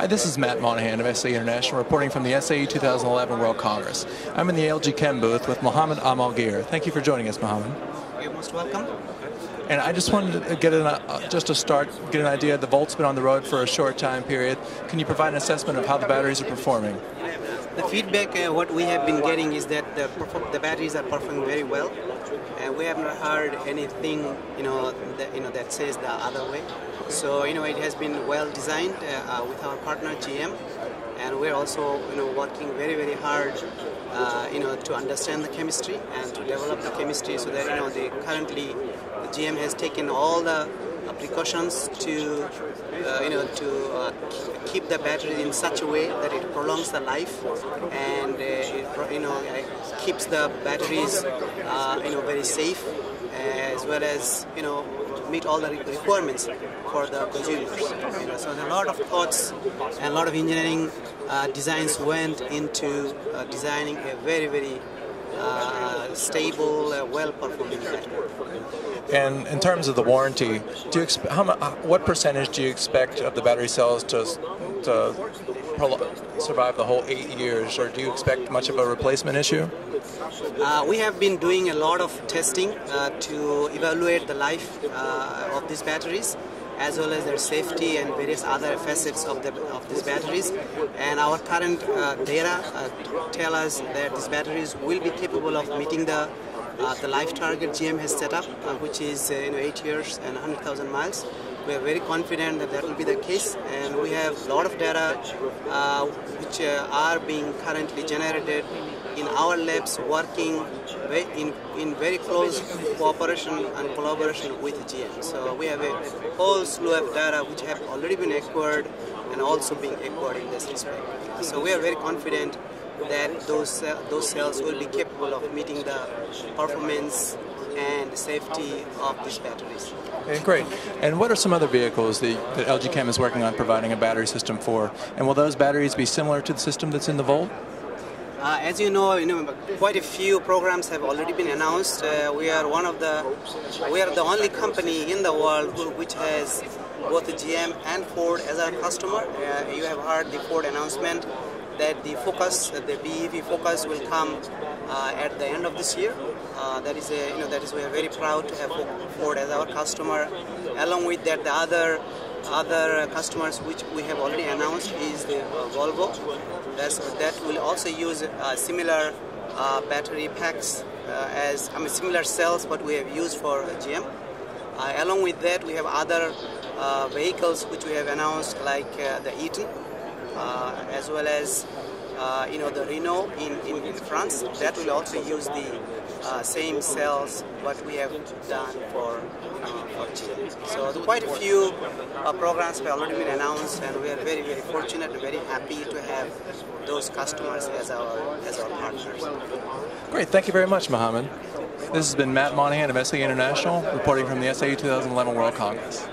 Hi, this is Matt Monaghan of SAE International reporting from the SAE 2011 World Congress. I'm in the LG Chem booth with Mohamed Alamgir. Thank you for joining us, Mohamed. You're most welcome. And I just wanted to get an, uh, just to start, get an idea. Of the Volt's been on the road for a short time period. Can you provide an assessment of how the batteries are performing? The feedback uh, what we have been getting is that the, the batteries are performing very well, and we haven't heard anything you know that, you know that says the other way. So you know it has been well designed uh, uh with our partner GM, and we're also you know working very very hard uh, you know to understand the chemistry and to develop the chemistry so that you know the currently the GM has taken all the precautions to uh, you know to uh, keep the battery in such a way that it prolongs the life and uh, it, you know keeps the batteries uh, you know very safe as well as you know meet all the requirements for the consumers. You know, so a lot of thoughts and a lot of engineering uh, designs went into uh, designing a very very uh, stable, uh, well-performing. And in terms of the warranty, do you how, what percentage do you expect of the battery cells to, to survive the whole eight years, or do you expect much of a replacement issue? Uh, we have been doing a lot of testing uh, to evaluate the life uh, of these batteries as well as their safety and various other facets of, the, of these batteries. And our current uh, data uh, tell us that these batteries will be capable of meeting the uh, the life target GM has set up, which is you know eight years and 100,000 miles. We are very confident that that will be the case, and we have a lot of data uh, which are being currently generated in our labs working in, in very close cooperation and collaboration with GM. So we have a whole slew of data which have already been acquired and also being acquired in this respect. So we are very confident that those, uh, those cells will be capable of meeting the performance and safety of these batteries. Okay, great. And what are some other vehicles that, that LG Chem is working on providing a battery system for? And will those batteries be similar to the system that's in the Volt? Uh, as you know, you know, quite a few programs have already been announced. Uh, we are one of the, we are the only company in the world who, which has both GM and Ford as our customer. Uh, you have heard the Ford announcement that the Focus, the BEV Focus, will come uh, at the end of this year. Uh, that is, a, you know, that is we are very proud to have Ford as our customer. Along with that, the other other customers which we have already announced is the uh, Volvo. That's, that will also use uh, similar uh, battery packs as I mean similar cells what we have used for GM. along with that, we have other vehicles which we have announced like the Eaton, as well as uh, you know, the Renault in, in, in, France, that will also use the uh, same cells what we have done for, uh. So quite a few uh, programs have already been announced and we are very, very fortunate and very happy to have those customers as our, as our partners. Great, thank you very much, Mohamed. This has been Matt Monaghan of SAE International, reporting from the SAE 2011 World Congress.